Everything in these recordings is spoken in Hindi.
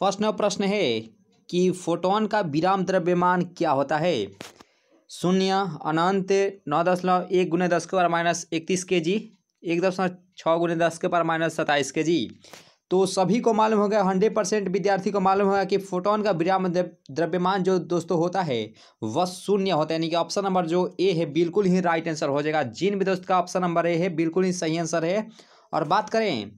फ़र्स्ट नंबर प्रश्न है कि फोटोन का विराम द्रव्यमान क्या होता है? शून्य, अनंत, नौ दशमलव एक गुने दस के बार माइनस इकतीस के जी एक दशमलव छः गुने दस के बार माइनस सत्ताईस के जी तो सभी को मालूम होगा हंड्रेड परसेंट विद्यार्थी को मालूम होगा कि फोटोन का विराम द्रव्यमान जो दोस्तों होता है, वह शून्य होता है। यानी कि ऑप्शन नंबर जो ए है, बिल्कुल ही राइट आंसर हो जाएगा। जिन भी दोस्त का ऑप्शन नंबर ए है, बिल्कुल ही सही आंसर है। और बात करें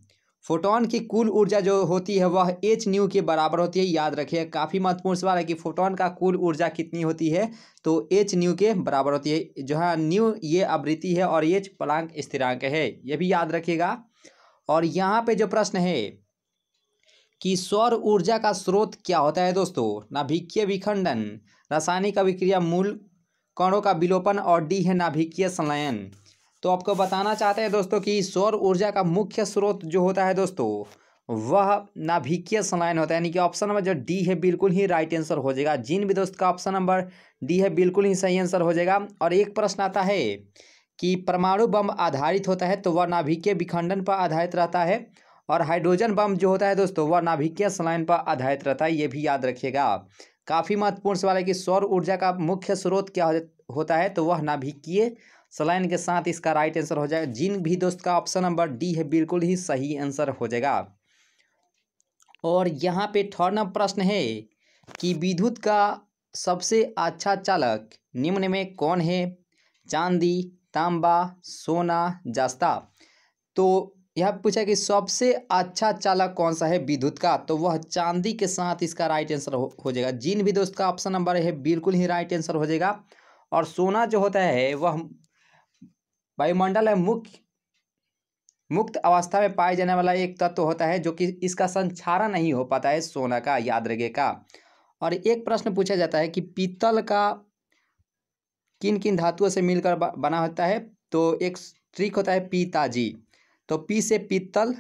फोटोन की कुल ऊर्जा जो होती है वह एच न्यू के बराबर होती है। याद रखिए, काफ़ी महत्वपूर्ण सवाल है कि फोटोन का कुल ऊर्जा कितनी होती है तो एच न्यू के बराबर होती है। जो है न्यू ये आवृत्ति है और एच प्लांक स्थिरांक है, ये भी याद रखिएगा। और यहाँ पे जो प्रश्न है कि सौर ऊर्जा का स्रोत क्या होता है दोस्तों? नाभिकीय विखंडन, रासायनिक अभिक्रिया मूल कणों का विलोपन और डी है नाभिकीय संलयन। तो आपको बताना चाहते हैं दोस्तों कि सौर ऊर्जा का मुख्य स्रोत जो होता है दोस्तों, वह नाभिकीय संलयन होता है। यानी कि ऑप्शन नंबर जो डी है, बिल्कुल ही राइट आंसर हो जाएगा। जिन भी दोस्त का ऑप्शन नंबर डी है, बिल्कुल ही सही आंसर हो जाएगा। और एक प्रश्न आता है कि परमाणु बम आधारित होता है तो वह नाभिकीय विखंडन पर आधारित रहता है। और हाइड्रोजन बम जो होता है दोस्तों, वह नाभिकीय संलयन पर आधारित रहता है, ये भी याद रखिएगा। काफ़ी महत्वपूर्ण सवाल है कि सौर ऊर्जा का मुख्य स्रोत क्या होता है तो वह नाभिकीय सलाइन के साथ इसका राइट आंसर हो जाएगा जिन भी दोस्त का ऑप्शन नंबर डी है बिल्कुल ही सही आंसर हो जाएगा। और यहाँ पे थर्ड नंबर प्रश्न है कि विद्युत का सबसे अच्छा चालक निम्न में कौन है? चांदी तांबा सोना जास्ता। तो यह पूछा कि सबसे अच्छा चालक कौन सा है विद्युत का? तो वह चांदी के साथ इसका राइट आंसर हो, जाएगा। जिन भी दोस्त का ऑप्शन नंबर है बिल्कुल ही राइट आंसर हो जाएगा। और सोना जो होता है वह वायुमंडल है मुख्य मुक्त अवस्था में पाए जाने वाला एक तत्व होता है जो कि इसका संचारण नहीं हो पाता है सोना का याद रखेगा और एक प्रश्न पूछा जाता है कि पीतल का किन किन धातुओं से मिलकर बना होता है? तो एक ट्रिक होता है पीताजी। तो पी से पीतल,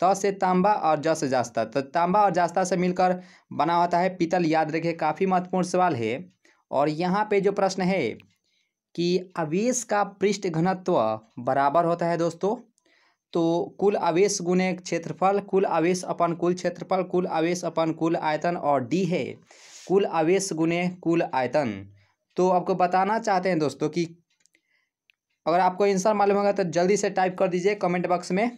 त से तांबा और ज से जास्ता। तो तांबा और जास्ता से मिलकर बना होता है पीतल। याद रखे काफ़ी महत्वपूर्ण सवाल है। और यहाँ पे जो प्रश्न है कि आवेश का पृष्ठ घनत्व बराबर होता है दोस्तों। तो कुल आवेश गुने क्षेत्रफल, कुल आवेश अपन कुल क्षेत्रफल, कुल आवेश अपन कुल आयतन और डी है। कुल आवेश गुने कुल आयतन। तो आपको बताना चाहते हैं दोस्तों कि अगर आपको आंसर मालूम होगा तो जल्दी से टाइप कर दीजिए कमेंट बॉक्स में।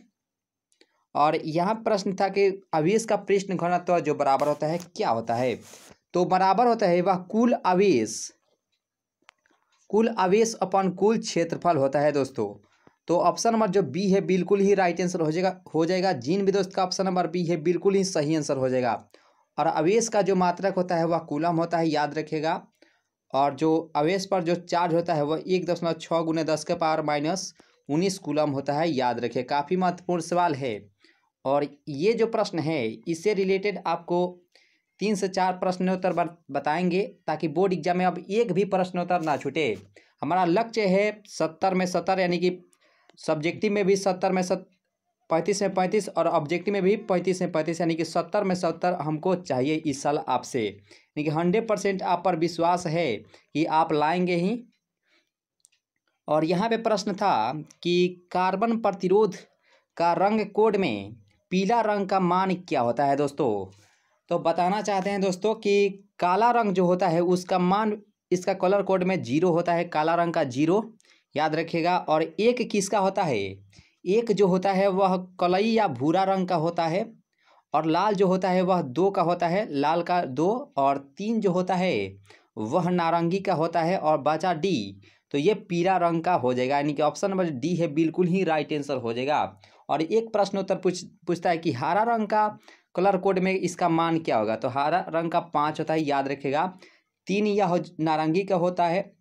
और यहाँ प्रश्न था कि आवेश का पृष्ठ घनत्व जो बराबर होता है, क्या होता है? तो बराबर होता है वह कुल आवेश कुल आवेश अपन कुल क्षेत्रफल होता है दोस्तों। तो ऑप्शन नंबर जो बी है, बिल्कुल ही राइट आंसर हो जाएगा हो जाएगा। जिन भी दोस्त का ऑप्शन नंबर बी है, बिल्कुल ही सही आंसर हो जाएगा। और आवेश का जो मात्रक होता है, वह कूलम होता है, याद रखेगा और जो आवेश पर जो चार्ज होता है, वह एक दशमलव छः गुने दस के पावर माइनस उन्नीस कूलम होता है, याद रखिए। काफ़ी महत्वपूर्ण सवाल है। और ये जो प्रश्न है, इससे रिलेटेड आपको तीन से चार प्रश्नोत्तर बताएँगे ताकि बोर्ड एग्ज़ाम में अब एक भी प्रश्नोत्तर ना छूटे। हमारा लक्ष्य है सत्तर में सत्तर, यानी कि सब्जेक्टिव में भी सत्तर में सत पैंतीस में पैंतीस और ऑब्जेक्टिव में भी पैंतीस में पैंतीस, यानी कि सत्तर में सत्तर हमको चाहिए इस साल आपसे। यानी कि हंड्रेड परसेंट आप पर विश्वास है कि आप लाएँगे ही। और यहाँ पे प्रश्न था कि कार्बन प्रतिरोध का रंग कोड में पीला रंग का मान क्या होता है दोस्तों? तो बताना चाहते हैं दोस्तों कि काला रंग जो होता है, उसका मान, इसका कलर कोड में ज़ीरो होता है, काला रंग का ज़ीरो याद रखिएगा। और एक किसका होता है? एक जो होता है, वह कलई या भूरा रंग का होता है और लाल जो होता है, वह दो का होता है, लाल का दो और तीन जो होता है, वह नारंगी का होता है और बचा डी तो ये पीला रंग का हो जाएगा, यानी कि ऑप्शन नंबर डी है, बिल्कुल ही राइट आंसर हो जाएगा। और एक प्रश्न उत्तर पूछ, पूछता है कि हरा रंग का कलर कोड में इसका मान क्या होगा? तो हरा रंग का पाँच होता है, याद रखेगा तीन यह नारंगी का होता है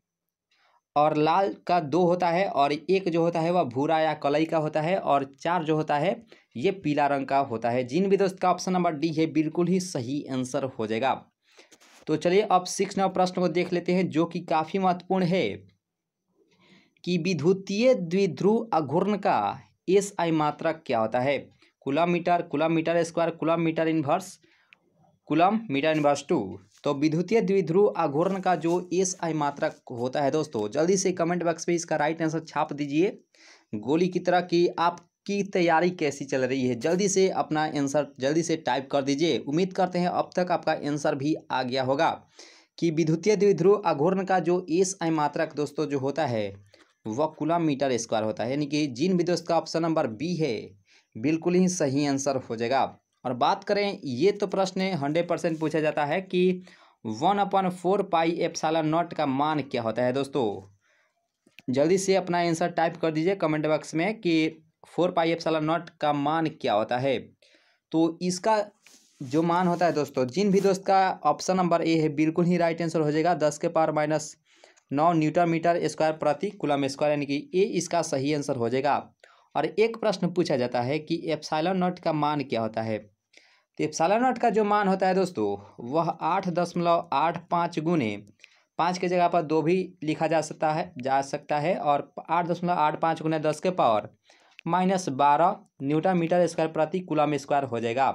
और लाल का दो होता है और एक जो होता है वह भूरा या कलई का होता है और चार जो होता है, ये पीला रंग का होता है। जिन भी दोस्त का ऑप्शन नंबर डी है, बिल्कुल ही सही आंसर हो जाएगा। तो चलिए अब सिक्स नंबर प्रश्न को देख लेते हैं, जो कि काफ़ी महत्वपूर्ण है कि विद्युतीय द्विध्रुव अघूर्ण का एस आई मात्रक क्या होता है? Coulomb metre coulomb metre square coulomb metre inverse coulomb metre inverse two. तो विद्युतीय द्विध्रुव आघूर्ण का जो एस आई मात्रक होता है दोस्तों, जल्दी से कमेंट बॉक्स में इसका राइट आंसर छाप दीजिए। गोली की तरह कि आप की तैयारी कैसी चल रही है, जल्दी से अपना आंसर जल्दी से टाइप कर दीजिए। उम्मीद करते हैं अब तक आपका आंसर भी आ गया होगा कि विद्युतीय द्विध्रुव अघूर्ण का जो एस आई मात्रक दोस्तों जो होता है, वह कुला मीटर स्क्वायर होता है। यानी कि जिन भी दोस्त का ऑप्शन नंबर बी है। बिल्कुल ही सही आंसर हो जाएगा। और बात करें, ये तो प्रश्न हंड्रेड परसेंट पूछा जाता है कि one upon four pi epsilon naught का मान क्या होता है दोस्तों? जल्दी से अपना आंसर टाइप कर दीजिए कमेंट बॉक्स में कि फोर पाई एप्साला नॉट का मान क्या होता है। तो इसका जो मान होता है दोस्तों, जिन भी दोस्त का ऑप्शन नंबर ए है, बिल्कुल ही राइट आंसर हो जाएगा। दस के पावर माइनस नौ न्यूटन मीटर स्क्वायर प्रति कुलम स्क्वायर, यानी कि ए इसका सही आंसर हो जाएगा। और एक प्रश्न पूछा जाता है कि एप्साइलन नॉट का मान क्या होता है? तो एप्साइलन नॉट का जो मान होता है दोस्तों, वह आठ दशमलव आठ पाँच गुने पाँच के जगह पर दो भी लिखा जा सकता है, जा सकता है और आठ दशमलव आठ पाँच गुने दस के पावर माइनस बारह न्यूटन मीटर स्क्वायर प्रति कुलम स्क्वायर हो जाएगा।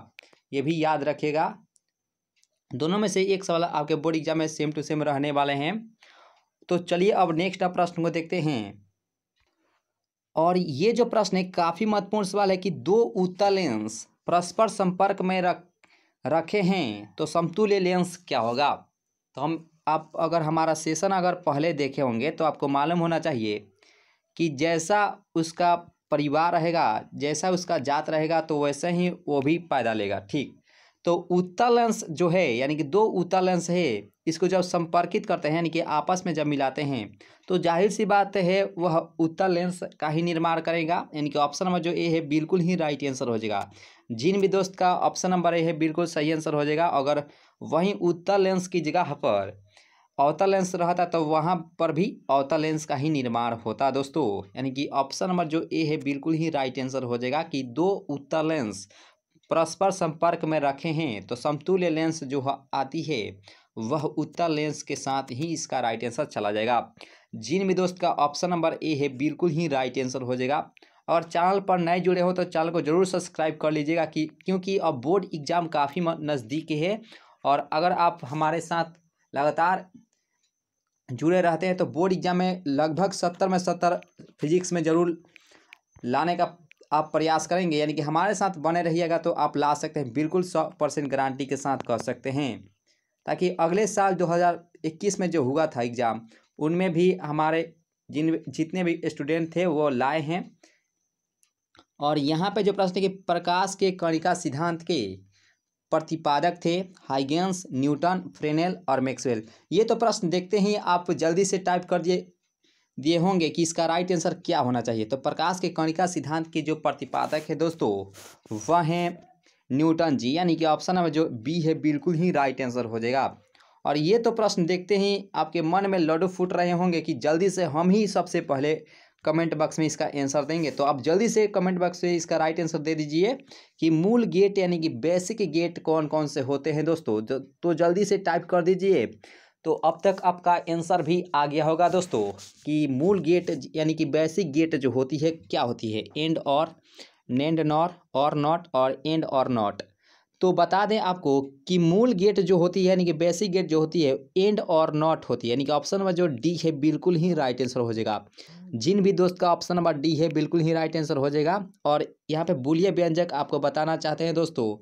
ये भी याद रखिएगा। दोनों में से एक सवाल आपके बोर्ड एग्ज़ाम में सेम टू सेम रहने वाले हैं। तो चलिए अब नेक्स्ट प्रश्न को देखते हैं। और ये जो प्रश्न है, काफ़ी महत्वपूर्ण सवाल है कि दो उत्तल लेंस परस्पर संपर्क में रख, रखे हैं तो समतुल्य लेंस क्या होगा? तो हम, आप अगर हमारा सेशन अगर पहले देखे होंगे तो आपको मालूम होना चाहिए कि जैसा उसका परिवार रहेगा, जैसा उसका जात रहेगा तो वैसे ही वो भी पैदा लेगा, ठीक? तो उत्तल लेंस जो है, यानी कि दो उत्तल लेंस है इसको जब संपर्कित करते हैं, यानी कि आपस में जब मिलाते हैं तो ज़ाहिर सी बात है, वह उत्तर लेंस का ही निर्माण करेगा, यानी कि ऑप्शन नंबर जो ए है, बिल्कुल ही राइट आंसर हो जाएगा। जिन भी दोस्त का ऑप्शन नंबर ए है, बिल्कुल सही आंसर हो जाएगा, अगर वहीं उत्तर लेंस की जगह पर अवतल लेंस रहता तो वहाँ पर भी अवतल लेंस का ही निर्माण होता दोस्तों। यानी कि ऑप्शन नंबर जो ए है, बिल्कुल ही राइट आंसर हो जाएगा कि दो उत्तर लेंस परस्पर संपर्क में रखे हैं तो समतुल्य लेंस जो आती है वह उत्तर लेंस के साथ ही इसका राइट आंसर चला जाएगा। जिन भी दोस्त का ऑप्शन नंबर ए है, बिल्कुल ही राइट आंसर हो जाएगा। और चैनल पर नए जुड़े हो तो चैनल को ज़रूर सब्सक्राइब कर लीजिएगा कि, क्योंकि अब बोर्ड एग्ज़ाम काफ़ी नज़दीक है। और अगर आप हमारे साथ लगातार जुड़े रहते हैं तो बोर्ड एग्ज़ाम में लगभग सत्तर में सत्तर फिजिक्स में ज़रूर लाने का आप प्रयास करेंगे। यानी कि हमारे साथ बने रहिएगा तो आप ला सकते हैं। बिल्कुल सौ परसेंट गारंटी के साथ कर सकते हैं। ताकि अगले साल 2021 में जो हुआ था एग्ज़ाम, उनमें भी हमारे जिन जितने भी स्टूडेंट थे वो लाए हैं। और यहाँ पे जो प्रश्न कि प्रकाश के कणिका सिद्धांत के प्रतिपादक थे हाइगेंस, न्यूटन, फ्रेनेल और मैक्सवेल। ये तो प्रश्न देखते ही आप जल्दी से टाइप कर दिए दिए होंगे कि इसका राइट आंसर क्या होना चाहिए। तो प्रकाश के कणिका सिद्धांत के जो प्रतिपादक है दोस्तों, वह हैं न्यूटन जी, यानी कि ऑप्शन नंबर जो बी है, बिल्कुल ही राइट आंसर हो जाएगा। और ये तो प्रश्न देखते ही आपके मन में लड्डू फूट रहे होंगे कि जल्दी से हम ही सबसे पहले कमेंट बॉक्स में इसका आंसर देंगे। तो आप जल्दी से कमेंट बॉक्स में इसका राइट आंसर दे दीजिए कि मूल गेट यानी कि बेसिक गेट कौन कौन से होते हैं दोस्तों? तो जल्दी से टाइप कर दीजिए। तो अब तक आपका आंसर भी आ गया होगा दोस्तों कि मूल गेट यानी कि बेसिक गेट जो होती है, क्या होती है? एंड और नेंड नॉर, और नॉट, और एंड, और नॉट। तो बता दें आपको कि मूल गेट जो होती है, यानी कि बेसिक गेट जो होती है, एंड और नॉट होती है। यानी कि ऑप्शन नंबर जो डी है, बिल्कुल ही राइट आंसर हो जाएगा। जिन भी दोस्त का ऑप्शन नंबर डी है, बिल्कुल ही राइट आंसर हो जाएगा। और यहाँ पे बुलिया व्यंजक आपको बताना चाहते हैं दोस्तों,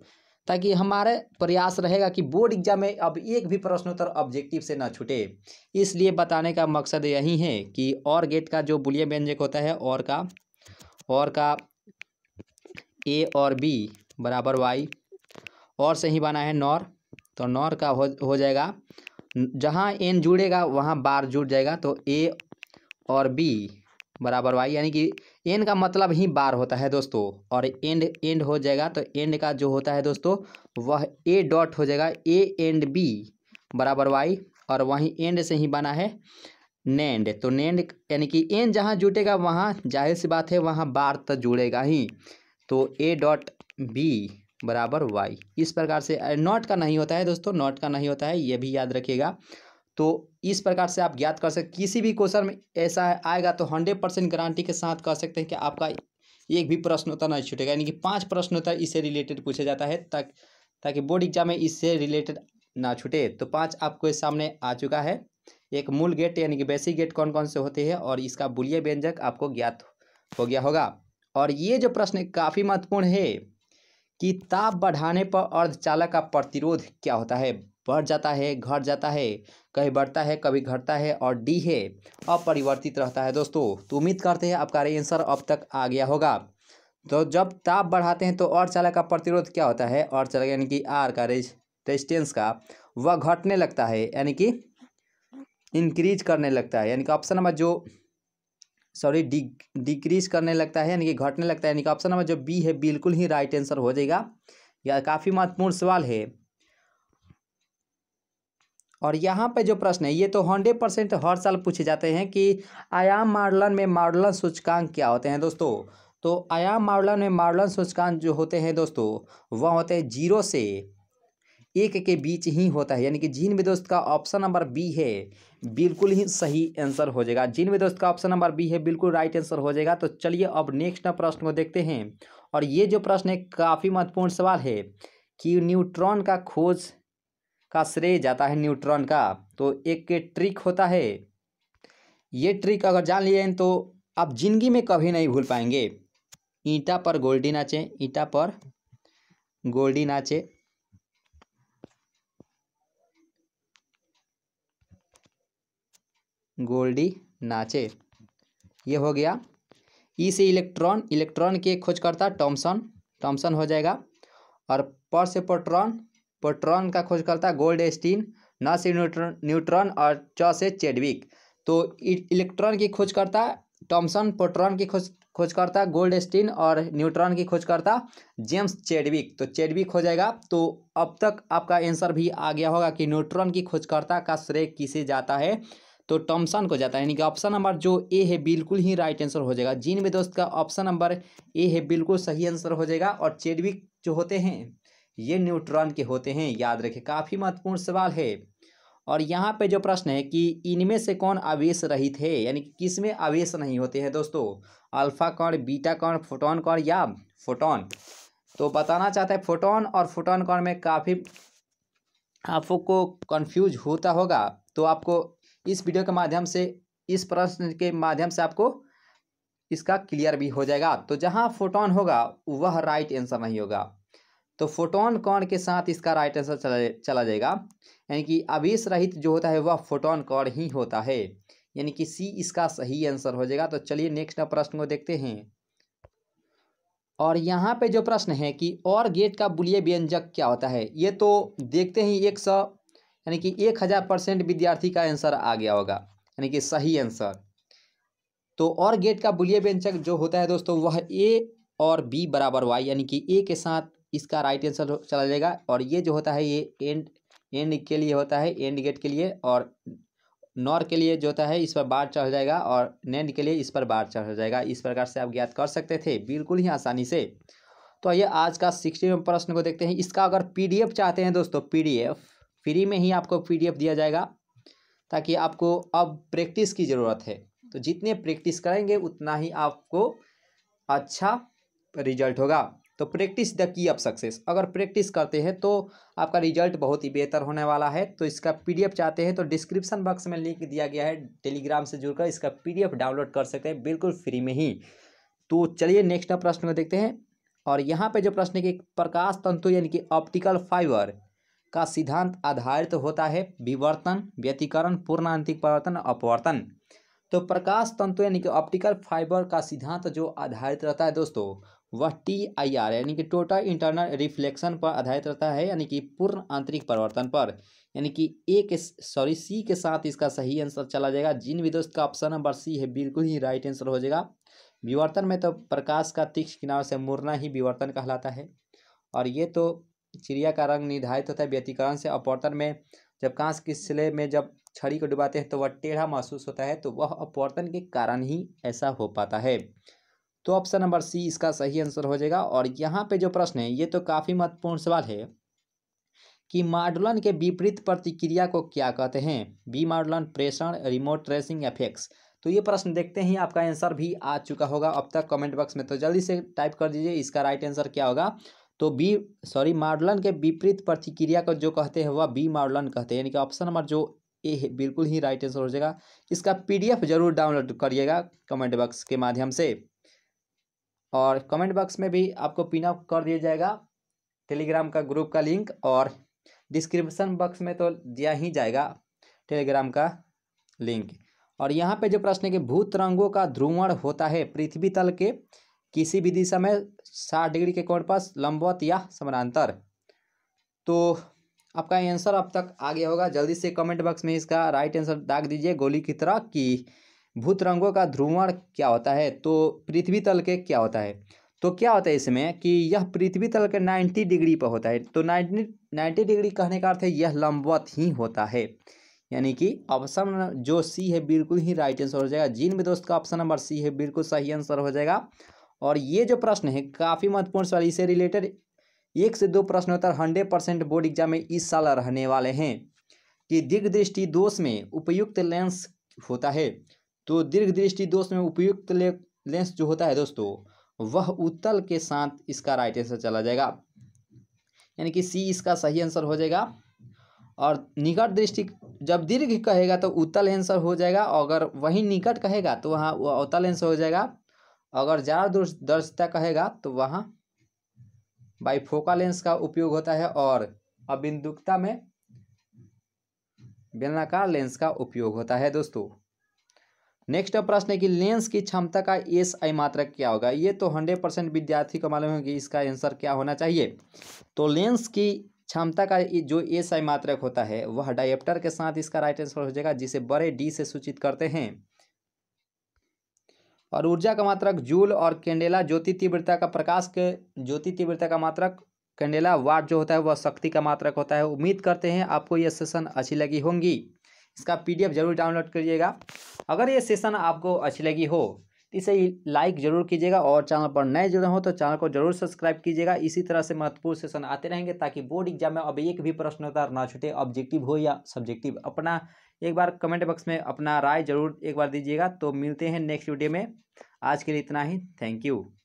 ताकि हमारे प्रयास रहेगा कि बोर्ड एग्ज़ाम में अब एक भी प्रश्नोत्तर ऑब्जेक्टिव से ना छूटे। इसलिए बताने का मकसद यही है कि और गेट का जो बुलिया व्यंजक होता है, और का और का ए और बी बराबर वाई। और से ही बना है नॉर तो नॉर का हो हो जाएगा। जहाँ एन जुड़ेगा, वहाँ बार जुड़ जाएगा तो ए और बी बराबर वाई। यानी कि एन का मतलब ही बार होता है दोस्तों। और एंड एंड हो जाएगा तो एंड का जो होता है दोस्तों, वह ए डॉट हो जाएगा, ए एंड बी बराबर वाई। और वहीं एंड से ही बना है नेंड। तो नेंड, यानी कि एन जहाँ जुटेगा, वहाँ ज़ाहिर सी बात है, वहाँ बार तो जुड़ेगा ही। तो ए डॉट बी बराबर वाई इस प्रकार से नॉट का नहीं होता है दोस्तों नॉट का नहीं होता है, ये भी याद रखिएगा। तो इस प्रकार से आप ज्ञात कर सकते किसी भी क्वेश्चन में ऐसा आएगा तो हंड्रेड परसेंट गारंटी के साथ कह सकते हैं कि आपका एक भी प्रश्न उत्तर नहीं छूटेगा। यानी कि पाँच प्रश्न उत्तर इससे रिलेटेड पूछा जाता है, तक, ताकि बोर्ड एग्ज़ाम में इससे रिलेटेड ना छूटे। तो पाँच आपको सामने आ चुका है। एक मूल गेट यानी कि बेसिक गेट कौन कौन से होते हैं, और इसका बुलिया व्यंजक आपको ज्ञात हो गया होगा। और ये जो प्रश्न काफ़ी महत्वपूर्ण है कि ताप बढ़ाने पर अर्धचालक का प्रतिरोध क्या होता है? बढ़ जाता है, घट जाता है कभी बढ़ता है, कभी घटता है और डी है, अपरिवर्तित रहता है। दोस्तों तो उम्मीद करते हैं आपका आंसर अब तक आ गया होगा। तो जब ताप बढ़ाते हैं तो और चालक का प्रतिरोध क्या होता है? और चालक यानी कि आर का रेजिस्टेंस का, वह घटने लगता है, यानी कि इंक्रीज करने लगता है। यानी कि ऑप्शन नंबर जो सॉरी डिक्रीज करने लगता है, यानी कि घटने लगता है, यानी कि ऑप्शन नंबर जो बी है, बिल्कुल ही राइट आंसर हो जाएगा। यह काफ़ी महत्वपूर्ण सवाल है। और यहाँ पे जो प्रश्न है, ये तो हंड्रेड परसेंट हर साल पूछे जाते हैं कि आयाम मॉडलन में मॉडलन सूचकांक क्या होते हैं दोस्तों? तो आयाम मॉडलन में मॉडलन सूचकांक जो होते हैं दोस्तों, वह होते हैं ज़ीरो से एक के बीच ही होता है, यानी कि जिन में दोस्त का ऑप्शन नंबर बी है, बिल्कुल ही सही आंसर हो जाएगा। जीन में दोस्त का ऑप्शन नंबर बी है, बिल्कुल राइट आंसर हो जाएगा। तो चलिए अब नेक्स्ट प्रश्न को देखते हैं। और ये जो प्रश्न है, काफ़ी महत्वपूर्ण सवाल है कि न्यूट्रॉन का खोज का श्रेय जाता है न्यूट्रॉन का। तो एक ट्रिक होता है। ये ट्रिक अगर जान लिए तो आप ज़िंदगी में कभी नहीं भूल पाएँगे। ईंटा पर गोल्डी नाचे, ईंटा पर गोल्डी नाचे। गोल्डी नाचे। ये हो गया ई से इलेक्ट्रॉन। इलेक्ट्रॉन के खोजकर्ता टॉमसन टॉमसन हो जाएगा। और पर से प्रोट्रॉन प्रोट्रॉन का खोजकर्ता गोल्ड स्टीन न से न्यूट्रॉन न्यूट्रॉन और च से चेडविक। तो इलेक्ट्रॉन की खोजकर्ता टॉमसन प्रोट्रॉन की खोज, खोजकर्ता गोल्ड स्टीन और न्यूट्रॉन की खोजकर्ता जेम्स चेडविक। तो चेडविक हो जाएगा। तो अब तक आपका आंसर भी आ गया होगा कि न्यूट्रॉन की खोजकर्ता का श्रेय किसे जाता है? तो टॉमसन को जाता है। यानी कि ऑप्शन नंबर जो ए है, बिल्कुल ही राइट आंसर हो जाएगा। जिन में दोस्त का ऑप्शन नंबर ए है, बिल्कुल सही आंसर हो जाएगा। और चेडविक जो होते हैं, ये न्यूट्रॉन के होते हैं। याद रखें, काफ़ी महत्वपूर्ण सवाल है। और यहाँ पे जो प्रश्न है कि इनमें से कौन आवेश रहित है? यानी कि किसमें आवेश नहीं होते हैं दोस्तों? अल्फ़ा कौन बीटा कौन फोटोन कौन या फोटोन? तो बताना चाहता है फोटोन और फोटोन कौन में काफ़ी आपको कंफ्यूज होता होगा। तो आपको इस वीडियो के माध्यम से, इस प्रश्न के माध्यम से आपको इसका क्लियर भी हो जाएगा। तो जहाँ फोटोन होगा, वह राइट आंसर नहीं होगा। तो फोटोन कौन के साथ इसका राइट आंसर चला चला जाएगा। यानी कि आवेश रहित जो होता है, वह फोटोन कौन ही होता है। यानी कि सी इसका सही आंसर हो जाएगा। तो चलिए नेक्स्ट प्रश्न को देखते हैं। और यहाँ पे जो प्रश्न है कि और गेट का बुलिये व्यंजक क्या होता है? ये तो देखते ही एक सौ यानी कि एक हज़ार परसेंट विद्यार्थी का आंसर आ गया होगा, यानी कि सही आंसर। तो और गेट का बुलिये व्यंजक जो होता है दोस्तों, वह ए और बी बराबर वाई यानी कि ए के साथ इसका राइट आंसर चला जाएगा। और ये जो होता है, ये एंड एंड के लिए होता है एंड गेट के लिए, और नॉर के लिए जो होता है, इस पर बार चढ़ जाएगा, और नैंड के लिए इस पर बार चढ़ जाएगा। इस प्रकार से आप ज्ञात कर सकते थे, बिल्कुल ही आसानी से। तो आइए आज का सिक्सटी प्रश्न को देखते हैं। इसका अगर पीडीएफ चाहते हैं दोस्तों पीडीएफ फ्री में ही आपको पीडीएफ दिया जाएगा, ताकि आपको अब प्रैक्टिस की ज़रूरत है। तो जितने प्रैक्टिस करेंगे, उतना ही आपको अच्छा रिज़ल्ट होगा। तो practice the key of success. अगर प्रैक्टिस करते हैं तो आपका रिज़ल्ट बहुत ही बेहतर होने वाला है। तो इसका पीडीएफ चाहते हैं तो डिस्क्रिप्शन बॉक्स में लिंक दिया गया है। टेलीग्राम से जुड़कर इसका पीडीएफ डाउनलोड कर सकते हैं, बिल्कुल फ्री में ही। तो चलिए नेक्स्ट प्रश्न को देखते हैं। और यहाँ पे जो प्रश्न है कि प्रकाश तंतु यानी कि ऑप्टिकल फाइबर का सिद्धांत आधारित तो होता है विवर्तन, व्यतिकरण, पूर्णांतिक परिवर्तन, अपवर्तन। तो प्रकाश तंतु यानी कि ऑप्टिकल फाइबर का सिद्धांत जो आधारित रहता है दोस्तों, वह टी आई आर यानी कि टोटल इंटरनल रिफ्लेक्शन पर आधारित रहता है, यानी कि पूर्ण आंतरिक परिवर्तन पर। यानी कि ए के सॉरी सी के साथ इसका सही आंसर चला जाएगा। जिन भी दोस्त का ऑप्शन नंबर सी है, बिल्कुल ही राइट आंसर हो जाएगा। विवर्तन में तो प्रकाश का तीक्ष किनारों से मुड़ना ही विवर्तन कहलाता है। और ये तो चिड़िया का रंग निर्धारित होता है व्यतिकरण से अपवर्तन में। जब कांस के सिले में जब छड़ी को डुबाते हैं तो वह टेढ़ा महसूस होता है तो वह अपवर्तन के कारण ही ऐसा हो पाता है। तो ऑप्शन नंबर सी इसका सही आंसर हो जाएगा। और यहाँ पे जो प्रश्न है, ये तो काफ़ी महत्वपूर्ण सवाल है कि माडुलन के विपरीत प्रतिक्रिया को क्या कहते हैं? बी माडुलन प्रेषण रिमोट ट्रेसिंग एफेक्ट्स तो ये प्रश्न देखते ही आपका आंसर भी आ चुका होगा। अब तक कमेंट बॉक्स में तो जल्दी से टाइप कर दीजिए, इसका राइट आंसर क्या होगा? तो बी सॉरी माडुलन के विपरीत प्रतिक्रिया को जो कहते हैं, वह बी माडुलन कहते हैं। यानी कि ऑप्शन नंबर जो ए है, बिल्कुल ही राइट आंसर हो जाएगा। इसका पीडीएफ ज़रूर डाउनलोड करिएगा कमेंट बॉक्स के माध्यम से। और कमेंट बॉक्स में भी आपको पिनअप कर दिया जाएगा। टेलीग्राम का ग्रुप का लिंक और डिस्क्रिप्शन बॉक्स में तो दिया ही जाएगा टेलीग्राम का लिंक और यहाँ पे जो प्रश्न है कि भूत रंगों का ध्रुवण होता है, पृथ्वी तल के किसी भी दिशा में साठ डिग्री के कोण पर लंबवत या समानांतर। तो आपका आंसर अब तक आ गया होगा। जल्दी से कमेंट बॉक्स में इसका राइट आंसर दाग दीजिए गोली की तरह कि भूत रंगों का ध्रुवण क्या होता है तो पृथ्वी तल के क्या होता है? तो क्या होता है इसमें कि यह पृथ्वी तल के नाइन्टी डिग्री पर होता है। तो नाइन्टी नाइन्टी डिग्री कहने का अर्थ है यह लंबवत ही होता है। यानी कि ऑप्शन जो सी है बिल्कुल ही राइट आंसर हो जाएगा। जिन भी दोस्त का ऑप्शन नंबर सी है, बिल्कुल सही आंसर हो जाएगा। और ये जो प्रश्न है, काफ़ी महत्वपूर्ण सवाल, इससे रिलेटेड एक से दो प्रश्न उत्तर हंड्रेड परसेंट बोर्ड एग्ज़ाम में इस साल रहने वाले हैं कि दीर्घ दृष्टि दोष में उपयुक्त लेंस होता है। तो दीर्घ दृष्टि दोष में उपयुक्त लेंस जो होता है दोस्तों, वह उत्तल के साथ इसका राइट आंसर चला जाएगा। यानी कि सी इसका सही आंसर हो जाएगा। और निकट दृष्टि जब दीर्घ कहेगा तो उत्तल आंसर हो जाएगा अगर वही निकट कहेगा तो वहाँ, वह अवतल आंसर हो जाएगा। अगर ज़्यादा दूरदर्शिता कहेगा तो वहाँ बाईफोका लेंस का उपयोग होता है और अबिंदुकता में बेलनाकार लेंस का उपयोग होता है दोस्तों। नेक्स्ट प्रश्न है कि लेंस की क्षमता का एस आई मात्रक क्या होगा? ये तो हंड्रेड परसेंट विद्यार्थी को मालूम है कि इसका आंसर क्या होना चाहिए। तो लेंस की क्षमता का जो एस आई मात्रक होता है, वह डायप्टर के साथ इसका राइट आंसर हो जाएगा, जिसे बड़े डी से सूचित करते हैं। और ऊर्जा का मात्रक जूल और कैंडेला ज्योति तीव्रता का प्रकाश के, ज्योति तीव्रता का मात्रक कैंडेला वाट जो होता है वह शक्ति का मात्रक होता है। उम्मीद करते हैं आपको यह सेशन अच्छी लगी होंगी। इसका पीडीएफ ज़रूर डाउनलोड करिएगा। अगर ये सेशन आपको अच्छी लगी हो इसे लाइक ज़रूर कीजिएगा और चैनल पर नए जुड़े हों तो चैनल को ज़रूर सब्सक्राइब कीजिएगा। इसी तरह से महत्वपूर्ण सेशन आते रहेंगे ताकि बोर्ड एग्ज़ाम में अब एक भी प्रश्न उत्तर ना छूटे ऑब्जेक्टिव हो या सब्जेक्टिव अपना। एक बार कमेंट बॉक्स में अपना राय ज़रूर एक बार दीजिएगा। तो मिलते हैं नेक्स्ट वीडियो में। आज के लिए इतना ही। Thank you